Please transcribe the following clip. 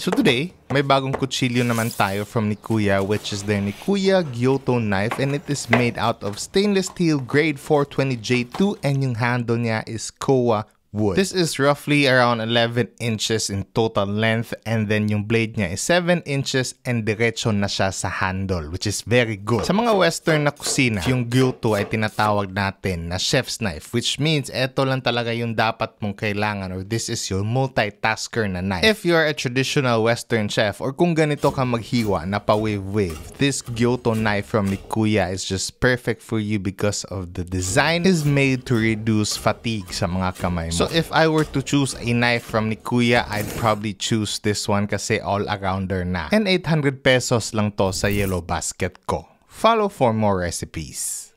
So today, may bagong kutsilyo naman tayo from Nikuya which is their Nikuya Gyoto knife and it is made out of stainless steel grade 420J2 and yung handle niya is Kowa wood. This is roughly around 11 inches in total length and then yung blade niya is 7 inches and diretso na siya sa handle which is very good. Sa mga western na kusina, yung gyuto ay tinatawag natin na chef's knife which means eto lang talaga yung dapat mong kailangan or this is your multitasker na knife. If you're a traditional western chef or kung ganito ka maghiwa na pa-wave-wave, this gyuto knife from Nikuya is just perfect for you because of the design is made to reduce fatigue sa mga kamay mo. So if I were to choose a knife from Nikuya, I'd probably choose this one kasi all-arounder na. And 800 pesos lang to sa yellow basket ko. Follow for more recipes.